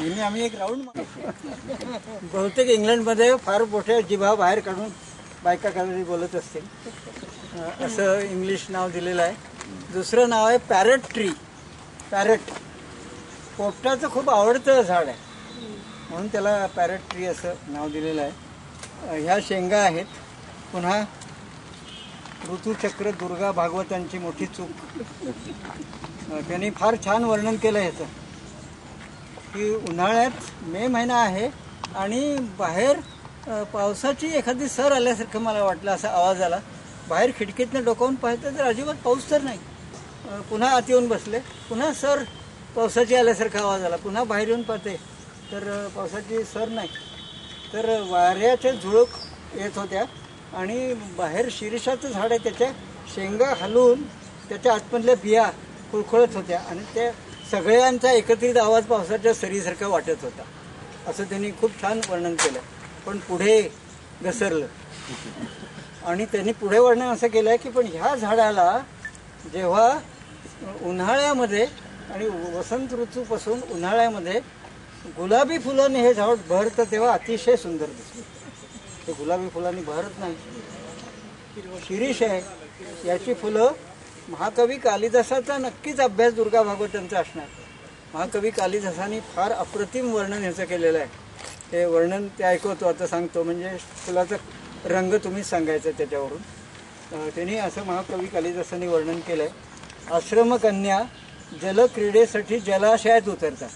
यांनी आम्ही एक राऊंड बहुतेक इंग्लंडमध्ये फार मोठ्या जिभा बाहेर काढून बायका काहीतरी बोलत असतील. असं इंग्लिश नाव दिलेलं आहे. दुसरं नाव आहे पॅरट ट्री. पॅरट. पोपटाचं खूप आवडतं झाड आहे. म्हणून त्याला पॅरट ट्री असं नाव दिलेलं आहे. ह्या शेंगा आहेत. पुन्हा ऋतुचक्र दुर्गा भागवतांची मोठी चूक. त्यांनी फार छान वर्णन केलं ह्याचं. की उन्हाळ्यात मे महिना आहे आणि बाहेर पावसाची एखादी सर आल्यासारखं मला वाटलं असा आवाज आला. बाहेर खिडकीतनं डोकावून पाहतं तर अजिबात पाऊस तर नाही. पुन्हा आत येऊन बसले. पुन्हा सर पावसाची आल्यासारखा आवाज आला. पुन्हा बाहेर येऊन पाहते. तर पावसाची सर नाही. तर वाऱ्याच्या झुळूक येत होत्या आणि बाहेर शिरीषाचं झाड आहे त्याच्या शेंगा हलवून त्याच्या आतमधल्या बिया खुळखुळत होत्या आणि त्या सगळ्यांचा एकत्रित आवाज पावसाच्या सरीसारखा वाटत होता. असं त्यांनी खूप छान वर्णन केलं. पण पुढे घसरलं. आणि त्यांनी पुढे वर्णन असं केलं आहे की पण ह्या झाडाला जेव्हा उन्हाळ्यामध्ये आणि वसंत ऋतूपासून उन्हाळ्यामध्ये गुलाबी फुलांनी हे झाड भरतं तेव्हा अतिशय सुंदर दिसतं. ते गुलाबी फुलांनी भरत नाही. शिरीष आहे. याची फुलं महाकवी कालिदासाचा नक्कीच अभ्यास दुर्गा भागवतांचा असणार. महाकवी कालिदासाने फार अप्रतिम वर्णन ह्याचं केलेलं आहे. ते वर्णन ते ऐकवतो आता सांगतो. म्हणजे फुलाचा रंग तुम्हीच सांगायचा त्याच्यावरून. त्यांनी असं महाकवी कालिदासाने वर्णन केलं आहे आश्रमकन्या जलक्रीडेसाठी जलाशयात उतरतात.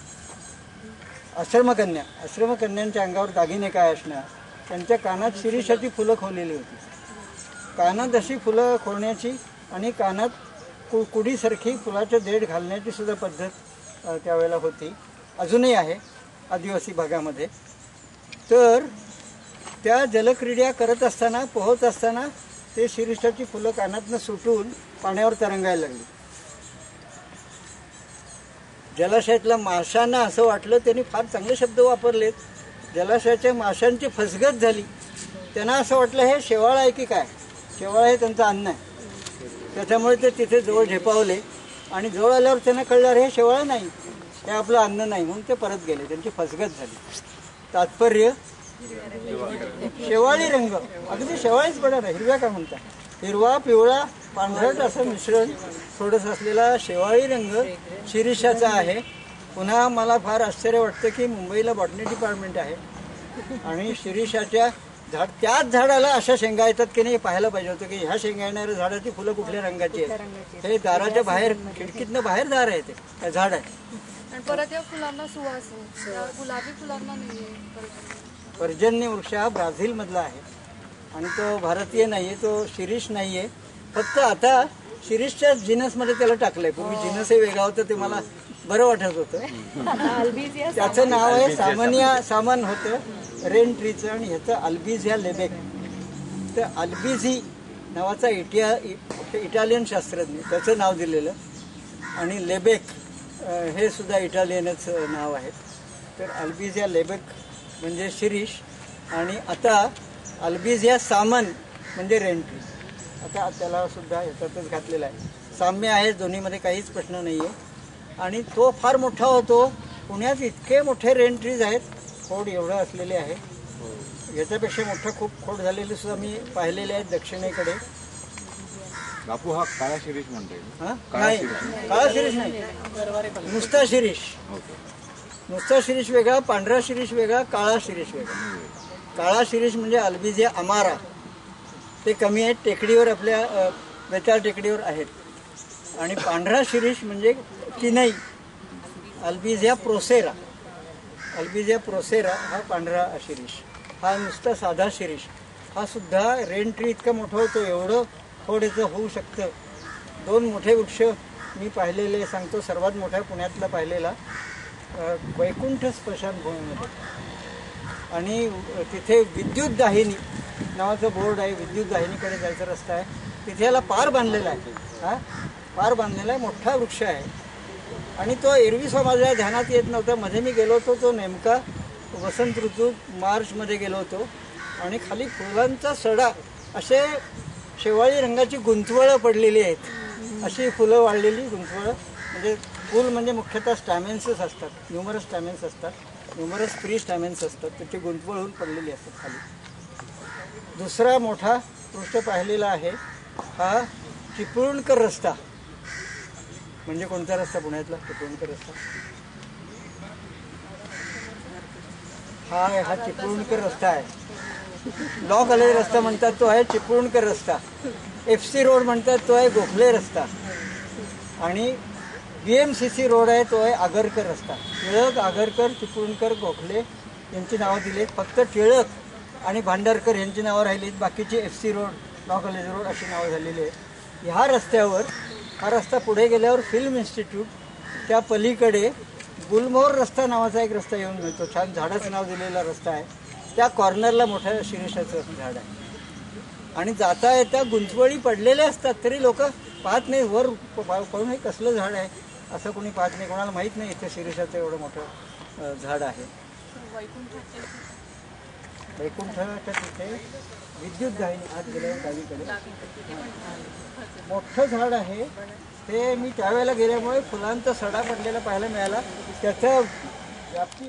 आश्रमकन्या आश्रमकन्यांच्या अंगावर दागिने काय असणार? त्यांच्या कानात शिरीषाची फुलं खोवलेली होती. कानात अशी फुलं खोवण्याची आणि कानात कु कुडीसारखी फुलाच्या देठ घालण्याची सुद्धा पद्धत त्यावेळेला होती. अजूनही आहे आदिवासी भागामध्ये. तर त्या जलक्रीडा करत असताना पोहत असताना ते शिरीषाची फुलं कानातनं सुटून पाण्यावर तरंगायला लागली. जलाशयातल्या माशांना असं वाटलं त्यांनी फार चांगले शब्द वापरलेत. जलाशयाच्या माशांची फसगत झाली. त्यांना असं वाटलं हे शेवाळ आहे की काय? शेवाळ हे त्यांचं अन्न आहे. त्याच्यामुळे ते तिथे जवळ झेपावले. आणि जवळ आल्यावर त्यांना कळणार हे शेवाळं नाही. हे आपलं अन्न नाही. म्हणून ते परत गेले. त्यांची फसगत झाली. तात्पर्य शेवाळी रंग. अगदी शेवाळीच पडणार हिरव्या का म्हणता? हिरवा पिवळा पांढरट असं मिश्रण थोडंसं असलेला शेवाळी रंग शिरीषाचा आहे. पुन्हा मला फार आश्चर्य वाटतं की मुंबईला बॉटनी डिपार्टमेंट आहे. आणि शिरीषाच्या झाड त्याच झाडाला अशा शेंगा येतात की नाही पाहायला पाहिजे होतं की ह्या शेंगा येणाऱ्या झाडाची फुलं कुठल्या रंगाची आहेत? हे दाराच्या बाहेर खिडकीतनं बाहेर दार आहे ते. झाड आहे. आणि परत या फुलांना सुवास गुलाबी फुलांना नाहीये पर्जन्य. वृक्ष हा ब्राझीलमधला आहे. आणि तो भारतीय नाही आहे तो शिरीष नाही आहे. फक्त आता शिरीषच्या जिनसमध्ये त्याला टाकलंय. पूर्वी जिनस हे वेगळं होतं ते मला बरं वाटत होतं. त्याचं नाव आहे सामान्य सामान होतं. रेन ट्रीचं आणि ह्याचं अल्बिझिया लेबेक. तर अल्बिझी नावाचा इटिया इटालियन शास्त्रज्ञ त्याचं नाव दिलेलं. आणि लेबेक हे सुद्धा इटालियनच नाव आहे. तर अल्बिझिया लेबेक म्हणजे शिरीष. आणि आता अल्बिझिया सामन म्हणजे रेंट्री. आता त्याला सुद्धा ह्याच्यातच घातलेला आहे. साम्य आहे दोन्हीमध्ये काहीच प्रश्न नाही आहे आणि तो फार मोठा होतो. पुण्यात इतके मोठे रेंट्रीज आहेत. खोड एवढं असलेले आहे. याच्यापेक्षा मोठं खूप खोड झालेले सुद्धा मी पाहिलेले आहेत दक्षिणेकडे. बापू हा काळा शिरीष म्हणता हा? नाही. काळा शिरीष नाही. नुसता शिरीष. नुसता शिरीष वेगळा पांढरा शिरीष वेगळा काळा शिरीष वेगळा. काळा शिरीष म्हणजे अल्बिझिया अमारा. ते कमी आहेत टेकडीवर आपल्या अ, बेताळ टेकडीवर आहेत. आणि पांढरा शिरीष म्हणजे किनई अल्बिझिया प्रोसेरा. अल्बिझिया प्रोसेरा हा पांढरा शिरीष. हा नुसता साधा शिरीष. हा सुद्धा रेन ट्री इतका मोठा होतो एवढं थोडंसं होऊ शकतं. दोन मोठे वृक्ष मी पाहिलेले सांगतो सर्वात मोठ्या पुण्यातला पाहिलेला वैकुंठ स्मशानभूमीमध्ये आणि तिथे विद्युत दाहिनी नावाचं बोर्ड आहे विद्युत दाहिनीकडे जायचा रस्ता आहे. तिथे याला पार बांधलेला आहे. हा? पार बांधलेला आहे मोठा वृक्ष आहे. आणि तो एरवी माझ्या ध्यानात येत नव्हता. मध्ये मी गेलो होतो तो नेमका वसंत ऋतू मार्चमध्ये गेलो होतो. आणि खाली फुलांचा सडा असे शेवाळी रंगाची गुंतवळं पडलेली आहेत. अशी फुलं वाढलेली गुंतवळं. म्हणजे फुल म्हणजे मुख्यतः स्टॅमेन्सच असतात. न्युमरस स्टॅमेन्स असतात. न्युमरस फ्री स्टॅमेन्स असतात त्याची गुंतवळून पडलेली असतात खाली. दुसरा मोठा पृष्ठ पाहिलेला आहे. हा चिपळूणकर रस्ता. म्हणजे कोणता रस्ता पुण्यातला? चिपळूणकर रस्ता? हा आहे हा चिपळूणकर रस्ता आहे. लॉ कॉलेज रस्ता म्हणतात तो आहे चिपळूणकर रस्ता. एफ सी रोड म्हणतात तो आहे गोखले रस्ता. आणि B M C C road आहे तो आहे आगरकर रस्ता. टिळक आगरकर चिपळूणकर गोखले यांची नावं दिली फक्त टिळक आणि भांडारकर यांची नावं राहिलीत. बाकीचे F C road law college road अशी नावं झालेली आहेत. ह्या रस्त्यावर हा रस्ता पुढे गेल्यावर फिल्म इन्स्टिट्यूट त्या पलीकडे गुलमोर रस्ता नावाचा एक रस्ता येऊन मिळतो छान झाडाचं नाव दिलेला रस्ता आहे. त्या कॉर्नरला मोठ्या शिरीषाचं झाड आहे. आणि जाता येता गुंतवळी पडलेल्या असतात तरी लोक पाहत नाही वर प- पा- पाहून हे कसलं झाड आहे असं कोणी पाहत नाही. कोणाला माहीत नाही इथे शिरीषाचं एवढं मोठं झाड आहे. वैकुंठाच्या तिथे विद्युत गायनी आत गेल्यावर डावीकडे. मोठं झाड आहे. ते मी त्यावेळेला गेल्यामुळे फुलांचा सडा पडलेला पाहायला मिळाला. त्याचं व्याप्ती